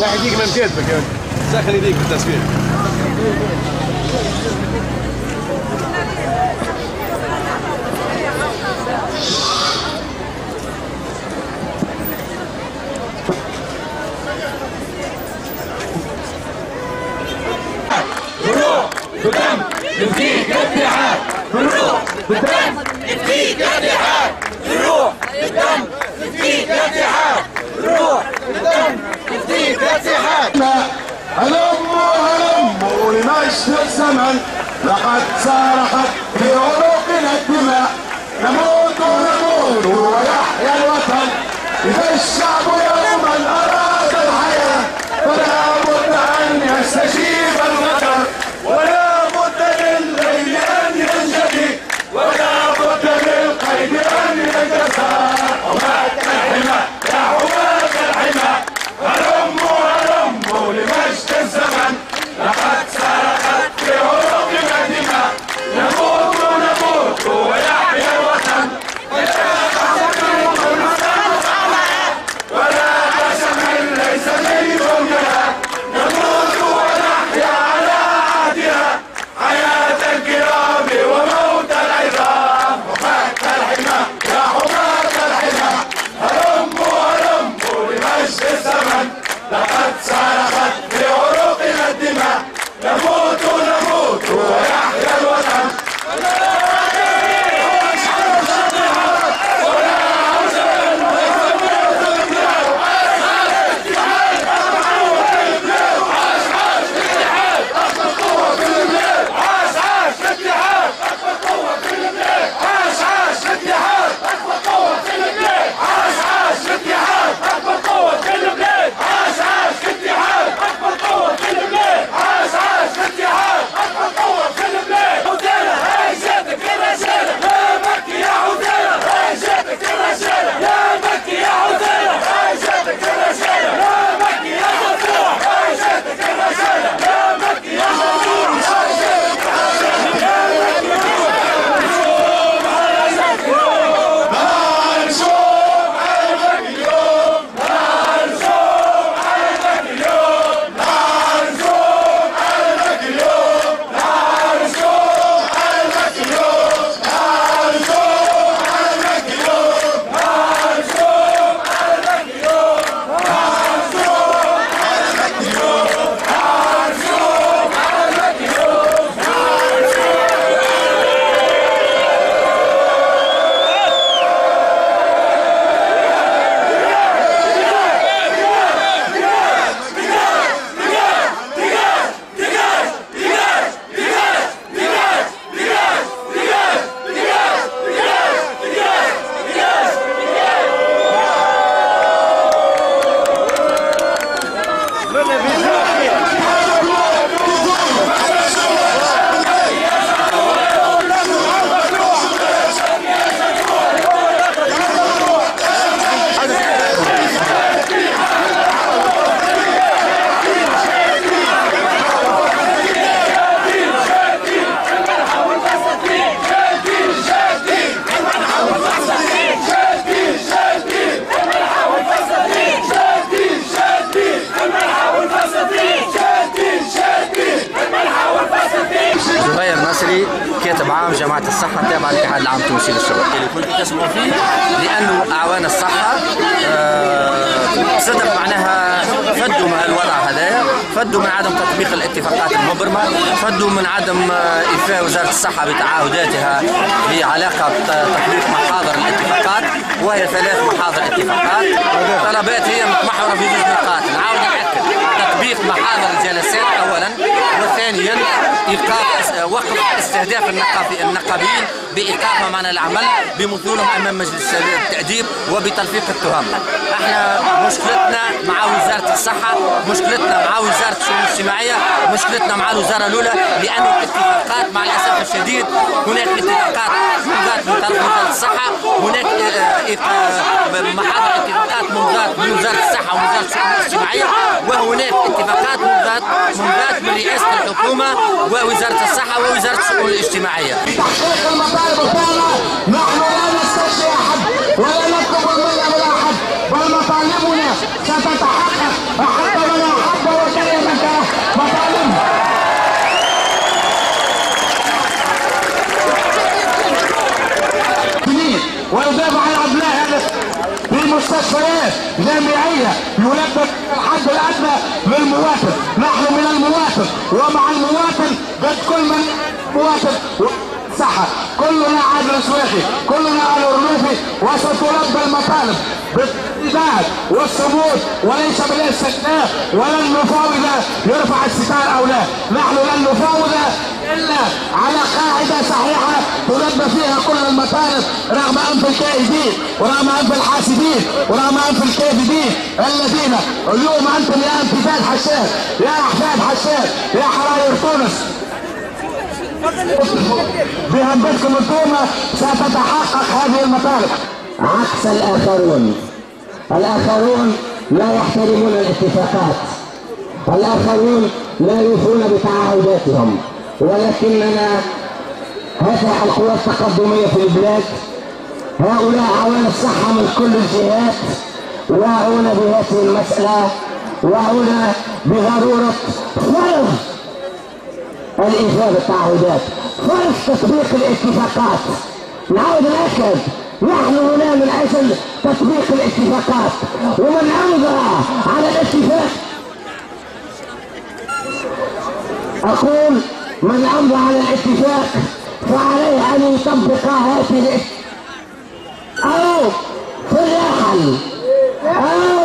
لا حقيقة ما مكاتبك يا ساخن يديك بالتصوير التصوير بالدم يفديك الدعاء بالروح بالدم يفديك الدعاء لقد صارخت في عروقنا الدماء. نموت نموت ويحيا الوطن. إذا الشعب لقد سرى جماعة الصحة تابعة للاتحاد العام التونسي للشباب. اللي كنت تسمعوا فيه لأنه أعوان الصحة آه، صدق معناها فدوا من الوضع هذايا فدوا من عدم تطبيق الاتفاقات المبرمة فدوا من عدم آه، إيفاء وزارة الصحة بتعهداتها في علاقة تطبيق محاضر الاتفاقات وهي ثلاث محاضر اتفاقات. طلبات هي متمحورة في جزء نقاط نعاود تطبيق محاضر الجلسات أولا وثانيا إيقاف وقف استهداف النقابي النقابيين بايقافهم عن العمل بمثولهم أمام مجلس التأديب وبتلفيق التهم. إحنا مشكلتنا مع وزارة الصحة، مشكلتنا مع وزارة الشؤون الاجتماعية، مشكلتنا مع الوزارة الأولى لأن الاتفاقات مع الأسف الشديد هناك اتفاقات من طرف وزارة الصحة، هناك آه، محاضر اتفاقات من وزارة الصحة ووزاره الشؤون الاجتماعية وهناك اتفاقات ممضات ممضات من رئاسة الحكومة ووزارة الصحة ووزارة الشؤون الاجتماعية. نحن لا أحد ولا نطلب من أحد ستتحقق في مستشفيات جامعيه يلبس الحد الأدنى للمواطن نحن من المواطن ومع المواطن قد كل من مواطن صحة. كلنا عدل سويقي كلنا على رؤوفي وستلبى المطالب. بالإباد والصمود وليس بالاستثناء. ولن نفاوض يرفع الستار أو لا. نحن لن نفاوض إلا على قاعدة صحيحة تلبى فيها كل المطالب رغم أنف الكائدين ورغم أنف الحاسدين ورغم أنف الكاذبين الذين اليوم أنتم يا امتداد حشاد يا احفاد حشاد يا حراير تونس. بهمتكم القومة ستتحقق هذه المطالب عكس الآخرون. الآخرون لا يحترمون الاتفاقات. الآخرون لا يوفون بتعهداتهم. ولكننا هذه القوى التقدمية في البلاد. هؤلاء عوان الصحة من كل الجهات واعون بهذه المسألة واعون بضرورة فرض الإيفاء بالتعهدات فرض تطبيق الاتفاقات. نعود نأكد نحن هنا من أجل تطبيق الاتفاقات. ومن أمضى على الاتفاق أقول من أمضى على الاتفاق فعليه أن يطبق هذه أو الرحل. أو